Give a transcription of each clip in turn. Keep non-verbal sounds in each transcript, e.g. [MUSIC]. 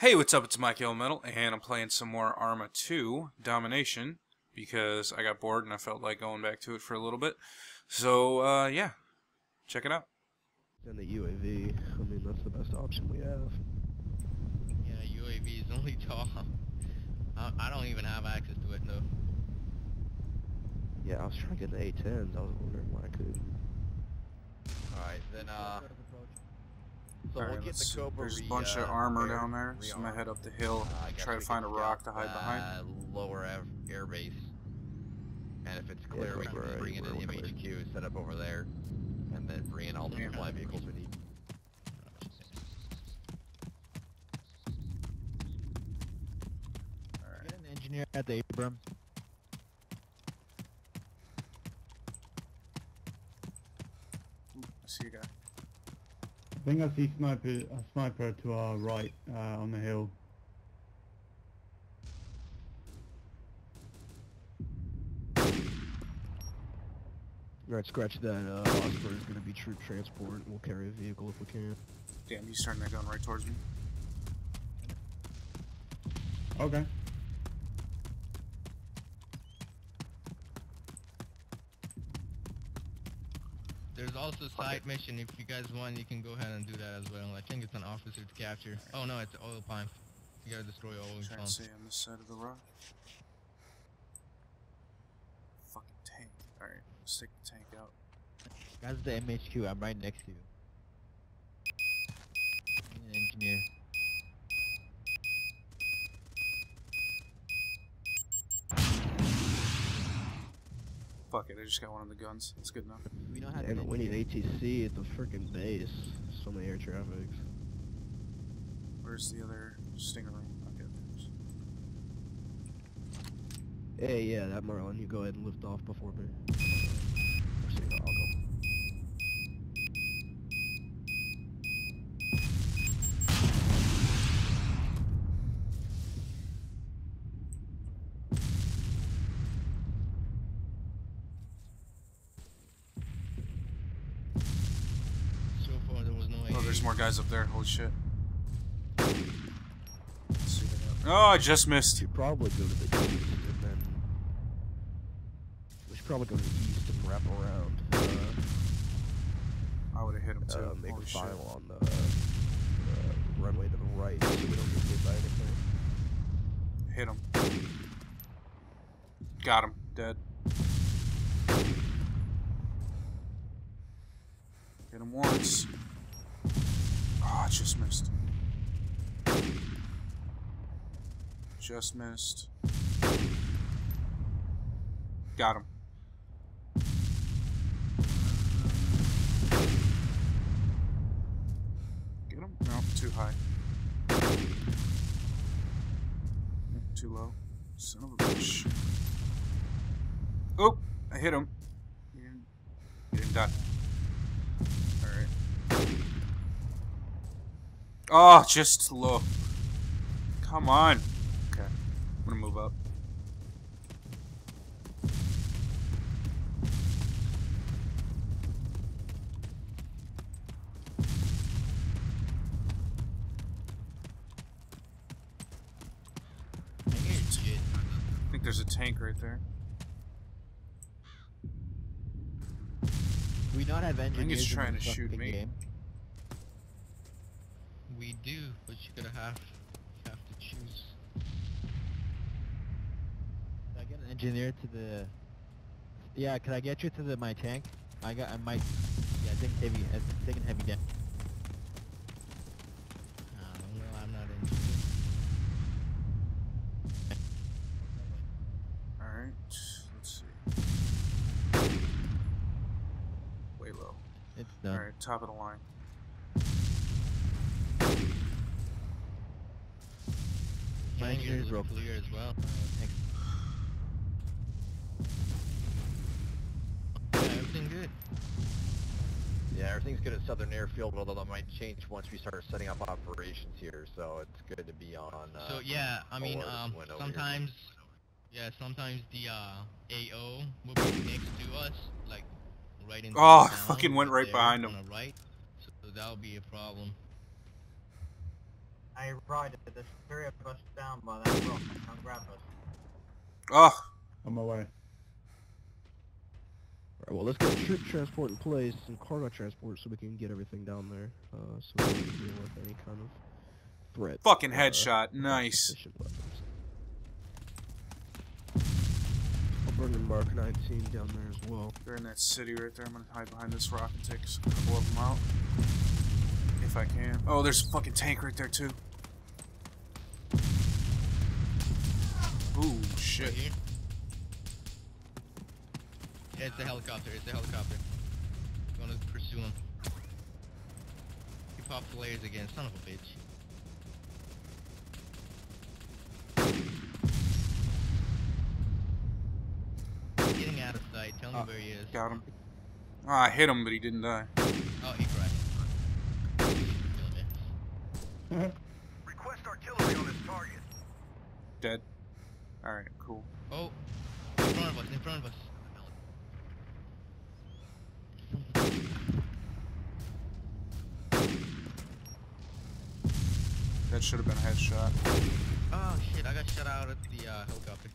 Hey, what's up? It's Mykill Metal, and I'm playing some more Arma 2 Domination because I got bored and I felt like going back to it for a little bit. So, uh, yeah, check it out. And the UAV, I mean, that's the best option we have. Yeah, UAV is only [LAUGHS] tall. I, I don't even have access to it though. Yeah, I was trying to get the A-10s, I was wondering why I couldn't. Alright, then uh... So Alright, we'll get the. Cobra There's a re- bunch of uh, armor air- down there, so I'm gonna head up the hill, Uh, try to find a can rock to scout, hide behind. Uh, lower air, air base. And if it's clear, we we're can bring in we're an. MHQ set up over there. And then bring in all the Yeah. supply vehicles we need. Get an engineer at the Abram. I see a guy. I think I see sniper, a sniper to our right uh, on the hill. Alright, scratch that, uh, Osprey is gonna be troop transport, we'll carry a vehicle if we can. Damn, he's turning that gun right towards me. Okay. There's also a side mission. If you guys want, you can go ahead and do that as well. I think it's an officer to capture. Oh no, it's an oil pump. You gotta destroy oil trying to pumps. stay on this side of the rock. Fucking tank. Alright, let's take the tank out. That's the MHQ. I'm right next to you. Engineer. Fuck it, I just got one of the guns. It's good enough. We don't have Damn an it, we need. ATC at the freaking base. So many air traffic. Where's the other stinger room? Okay, there's. Hey, yeah, that Marlin, you go ahead and lift off before me. Actually, no, I'll go. So far, there was no. Oh, there's more guys up there. Holy shit. Let's see what I- Oh, I just missed. should probably go to the east and then... We should probably go to the east and wrap around. Uh, I would have hit him too. uh, make Holy a shit. final on the, the runway to the right so we don't get hit by anything. Hit him. Got him. Dead. Hit him once. Just missed. Just missed. Got him. Get him? No, too high. Too low. Son of a bitch. Oh, I hit him. He didn't, he didn't die. Alright. Oh, just low. Come on. Okay. I'm gonna move up. I. I think there's a tank right there. We not have think engineers. it's in trying to shoot me. Game. We do, but you're gonna have have to choose. Can I get an engineer to the? Yeah, can I get you to the my tank? I got. I might. Yeah, I think heavy. I'm taking heavy down. Uh, well, I'm not interested. Alright. Let's see. Way low. It's done. Alright, top of the line. My engineer's real clear as well. [SIGHS] Yeah, everything good. Yeah, everything's good at Southern Airfield, although that might change once we start setting up operations here, so it's good to be on, uh... So yeah, I mean, um, when here. sometimes, yeah, sometimes the uh, AO will be next to us, like right in. Oh, town, fucking went right behind on him. right, so that'll be a problem. Hey, Ryder, there's three of us down by that rock. Come grab us. Oh, On my way. Alright, well, let's get troop transport in place and cargo transport so we can get everything down there. Uh, so we can deal with any kind of threat. fucking uh, headshot. from Nice. I'll bring the Mark 19 down there as well. They're in that city right there. I'm gonna hide behind this rock and take a couple of them out. If I can. Oh, there's a fucking tank right there, too. Ooh, Right shit. here. Yeah, it's a helicopter. It's a helicopter. Gonna pursue him. He popped the layers again. Son of a bitch. Getting out of sight. Tell me Uh, where he is. Got him. Ah, I hit him, but he didn't die. Oh, he Request artillery on this target. Dead. Alright, cool. Oh, in front of us. In front of us. That should have been a headshot. Oh shit! I got shot out at the uh, helicopter.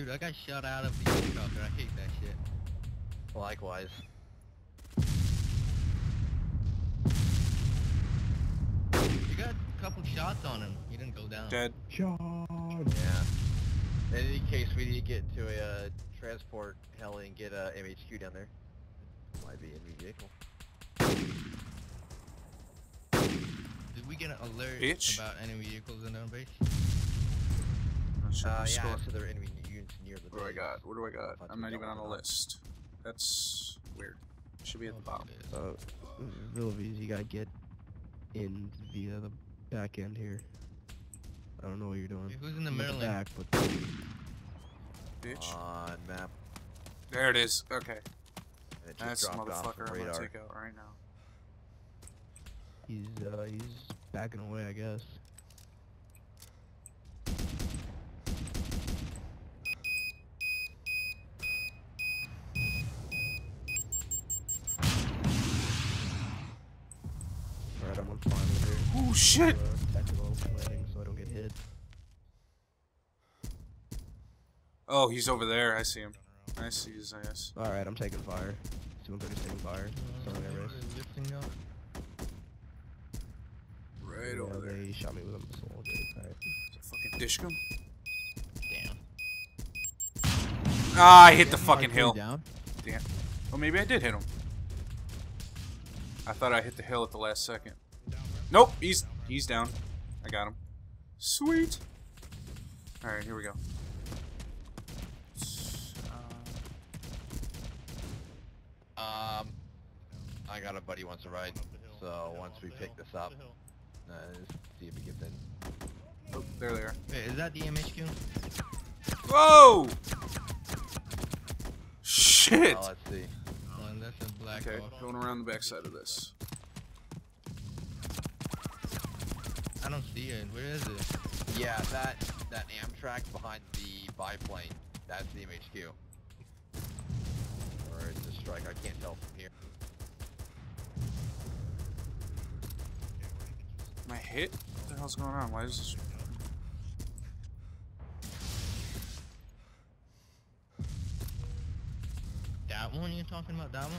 Dude, I got shot out of the helicopter. I hate that shit. Likewise. You got a couple shots on him. He didn't go down. Dead. Charge! Yeah. In any case, we need to get to a uh, transport heli and get a MHQ down there. Might be enemy vehicle. Did we get an alert Bitch. about enemy vehicles in our base? Let's check Uh, yeah, so there are enemy units near the What do I got? What do I got? I'm not even on the list. That's weird. Should be at the bottom. Hopefully it is. Uh, Villavies, you gotta get in via the back end here. I don't know what you're doing. Hey, Who's in the middle lane? back, but Bitch. On map. There it is. Okay. It That's the dropped off motherfucker I'm gonna take out right now. he's uh, he's backing away, I guess. Alright, I'm on final here. Oh shit! Uh, tactical landing so I don't get hit. Oh, he's over there. I see him. I see his ass. Alright, I'm taking fire. 230's taking fire. Starting air what race. is lifting up? Right Yeah, over there. They shot me with a missile. Okay, alright. Is it fucking Dishcom? Damn. Ah, I hit the fucking hill. three Down. Damn. Well, maybe I did hit him. I thought I hit the hill at the last second. Nope, he's he's down. I got him. Sweet. All right, here we go. Uh, Um, I got a buddy wants to ride. So once we pick this up, uh, see if we get in. oh, there they are. Wait, is that the MHQ? Whoa! Shit. Uh, let's see. Oh, a Okay, going around the backside of this. Don't see it. Where is it? Yeah, that that Amtrak behind the biplane. That's the MHQ. Or it's a strike. I can't tell from here. Am I hit? What the hell's going on? Why is this? That one you're talking about? That one?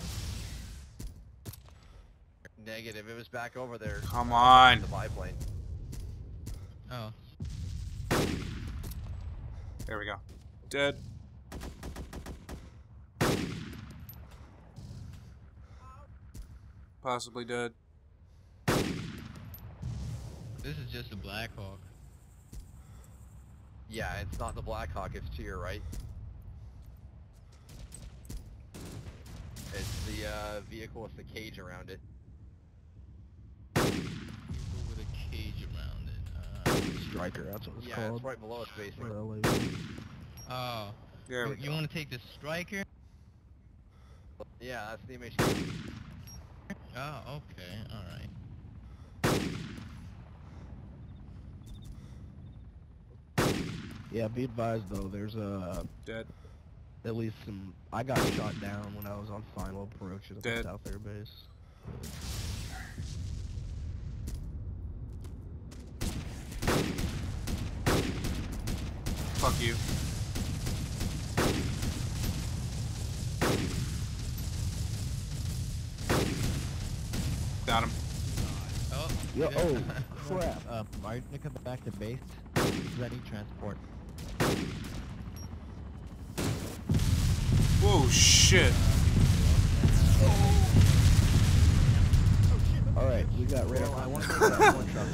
Negative. It was back over there. Come on. The biplane. Oh. There we go. Dead. Possibly dead. This is just a Black Hawk. Yeah, it's not the Blackhawk. It's to your right. It's the uh, vehicle with the cage around it. Stryker, that's what it's yeah, called. Yeah, it's right below us, basically. Oh. There you, want to take the Stryker? Yeah, that's the image. Oh, okay, alright. Yeah, be advised though, there's a... Dead. At least some... I got shot down when I was on final approach to the South Air Base. Fuck you. Got him. Oh, Yo, oh, crap. [LAUGHS] Uh, are you gonna come back to base? Ready transport. Whoa, shit. Alright, we got radar. I want to one truck.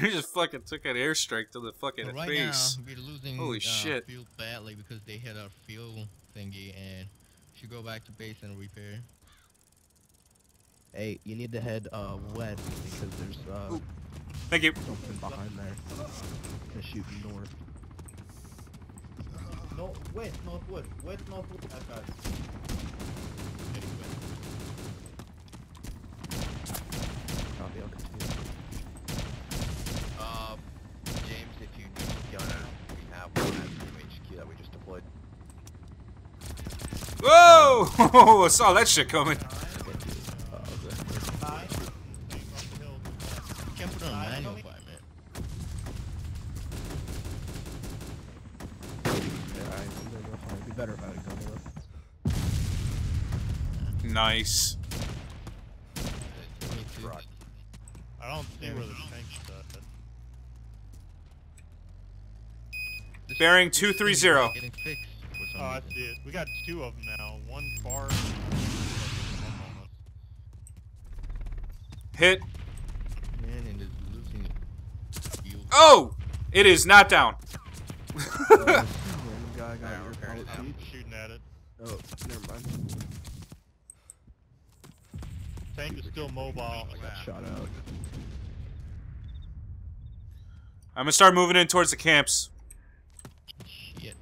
[LAUGHS] He just fucking took an airstrike to the fucking But right face. now, we're losing Holy uh, shit. fuel badly because they hit our fuel thingy and should go back to base and repair. Hey, you need to head uh west because there's uh Ooh. Thank you. something behind there. They're shooting north. No, west, northwest, west, northwest. I got it. Copy, I'll continue. Uh, James, if you need gunner, we have one at MHQ that we just deployed. Whoa! I saw that shit coming. Uh, the- Hi. You can't put on Uh, manual Tommy? fire, man. yeah, I- I'm gonna go fire. It'd be better oh, if [LAUGHS] I had gone with. Nice. Me too. Right. I don't see where the tank's at. This- Bearing this thing is 230. not Getting fixed for some Oh, I see it. We got two of them now. One far. Hit. Man, it's losing. Oh! It is not down. [LAUGHS] Oh, random guy got Yeah, your repair it fault now. seat. Shooting at it. Oh, never mind. Tank is still mobile. I got shot out. I'm gonna start moving in towards the camps. Shit.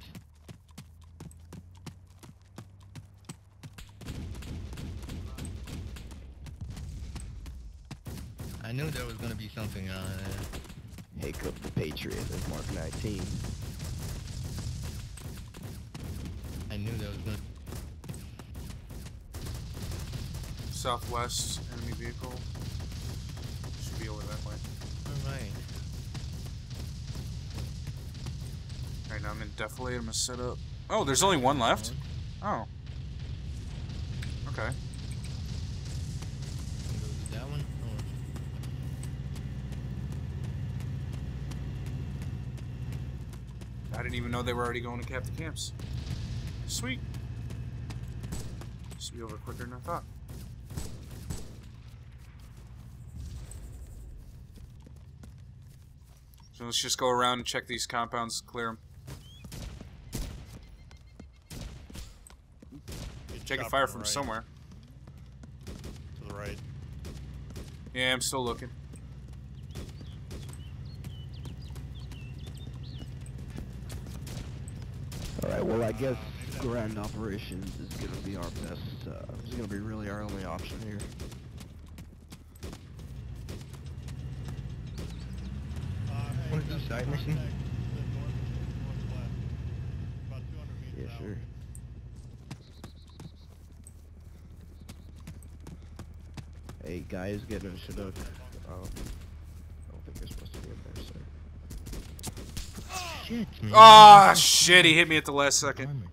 I knew there was gonna be something on there. Hiccup the Patriot is Mark 19. I knew there was gonna. Southwest enemy vehicle. Should be over that way. Alright. Alright, now I'm in defilade. I'm gonna set up. Oh, there's only one left? Oh. Didn't even know they were already going to cap the camps. Sweet. This will be over quicker than I thought. So let's just go around and check these compounds, clear them. Taking fire from right, somewhere. To the right. Yeah, I'm still looking. Alright, well, I guess Grand Operations is gonna be our best, uh, is gonna be really our only option here. What is this, side mission? Yeah, sure. Hey, guys getting a Chinook. Um, I don't think you're supposed to be in there, Ah, shit, he hit me at the last second.